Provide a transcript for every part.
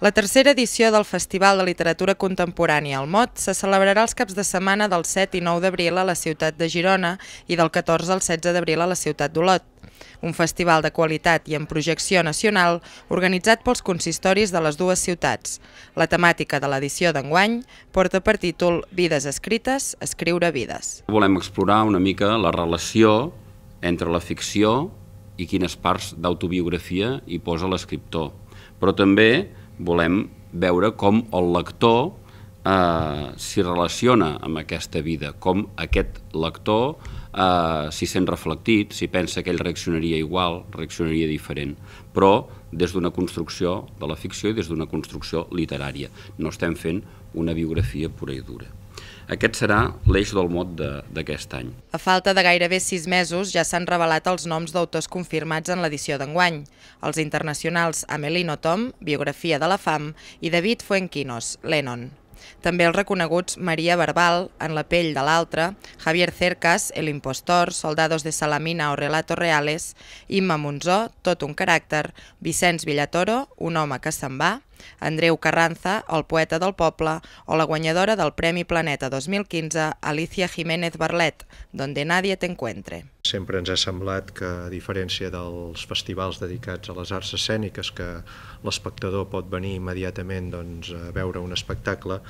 La tercera edició del Festival de Literatura Contemporània al Mot se celebrarà els caps de setmana del 7 i 9 d'abril a la ciutat de Girona i del 14 al 16 d'abril a la ciutat d'Olot. Un festival de qualitat i en projecció nacional organitzat pels consistoris de les dues ciutats. La temàtica de l'edició d'enguany porta per títol Vides escrites, escriure vides. Volem explorar una mica la relació entre la ficció i quines parts d'autobiografia hi posa l'escriptor, però també volem veure com el lector eh, s'hi relaciona amb aquesta vida, com aquest lector eh, s'hi sent reflectit, si pensa que ell reaccionaria igual, reaccionaria diferent, però des d'una construcció de la ficció i des d'una construcció literària. No estem fent una biografia pura i dura. Aquest serà l'eix del mot d'aquest any. A falta de gairebé sis mesos ja s'han revelat els noms d'autors confirmats en l'edició d'enguany. Els internacionals Amelino Tom, biografia de la fam, i David Fuenquinos, Lennon. També els reconeguts Maria Barbal, En la pell de l'altre, Javier Cercas, El impostor, Soldados de Salamina o Relatos reales, Imma Monzó, Tot un caràcter, Vicenç Villatoro, Un home que se'n va, Andreu Carranza, el poeta del poble, o la guanyadora del Premi Planeta 2015, Alicia Jiménez Barlet, Donde nadie te encuentre. Sempre ens ha semblat que, a diferència dels festivals dedicats a les arts escèniques, que l'espectador pot venir immediatament doncs, a veure un espectacle,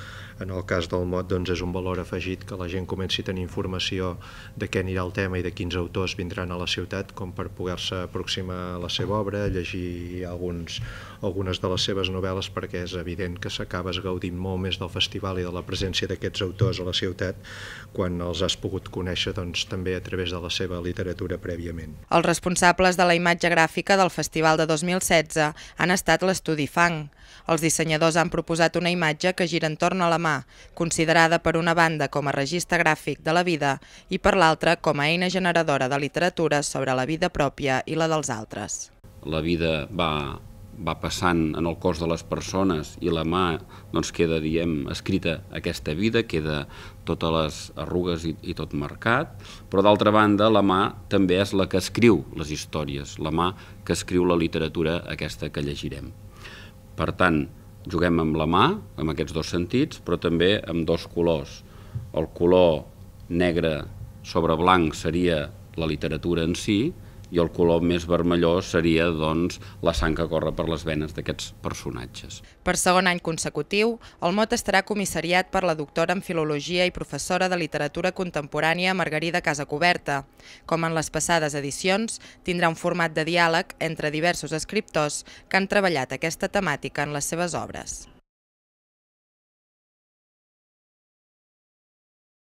en el cas del mot doncs, és un valor afegit que la gent comenci a tenir informació de què anirà el tema i de quins autors vindran a la ciutat, com per poder-se aproximar a la seva obra, llegir alguns, algunes de les seves novel·les, perquè és evident que s'acabes gaudint molt més del festival i de la presència d'aquests autors a la ciutat quan els has pogut conèixer doncs, també a través de la seva literatura prèviament. Els responsables de la imatge gràfica del Festival de 2016 han estat l'estudi Fang. Els dissenyadors han proposat una imatge que gira entorn a la mà, considerada per una banda com a registre gràfic de la vida i per l'altra com a eina generadora de literatura sobre la vida pròpia i la dels altres. La vida va va passant en el cos de les persones i la mà doncs, queda, diem, escrita aquesta vida, queda totes les arrugues i, i tot marcat, però d'altra banda la mà també és la que escriu les històries, la mà que escriu la literatura aquesta que llegirem. Per tant, juguem amb la mà, amb aquests dos sentits, però també amb dos colors. El color negre sobre blanc seria la literatura en si, i el color més vermellós seria doncs, la sang que corre per les venes d'aquests personatges. Per segon any consecutiu, el mot estarà comissariat per la doctora en Filologia i professora de Literatura Contemporània Margarida Casacoberta. Com en les passades edicions, tindrà un format de diàleg entre diversos escriptors que han treballat aquesta temàtica en les seves obres.